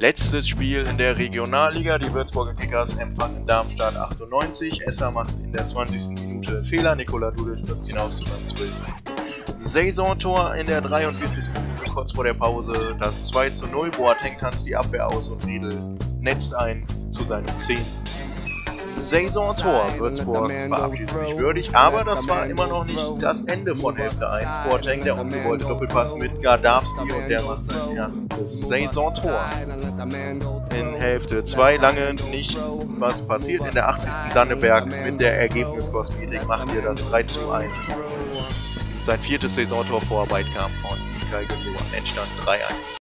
Letztes Spiel in der Regionalliga. Die Würzburger Kickers empfangen Darmstadt 98. Esser macht in der 20. Minute Fehler. Nikola Dudel stürzt hinaus zu seinem 12. Saisontor in der 43. Minute kurz vor der Pause. Das 2 zu 0. Boateng tanzt die Abwehr aus und Riedel netzt ein zu seinem 10. Saisontor. Würzburg verabschiedet sich würdig, aber das war immer noch nicht das Ende von Hälfte 1. Boateng, der ungewollte Doppelpass mit Gardawski und der macht sein erstes Saisontor. In Hälfte 2 lange nicht was passiert. In der 80. Danneberg mit der Ergebniskosmetik macht ihr das 3 zu 1. Sein viertes Saisontor Vorarbeit kam von Mikael Gemur. Endstand 3-1.